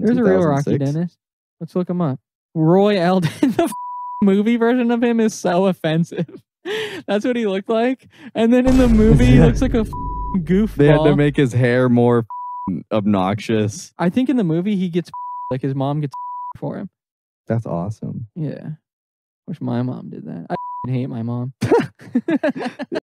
There's a real Rocky Dennis. Let's look him up. Roy Eldon. The f- movie version of him is so offensive. That's what he looked like. And then in the movie, he looks like a f- goofball. They had to make his hair more obnoxious. I think in the movie he gets like his mom gets for him. That's awesome. Yeah. Wish my mom did that. I hate my mom.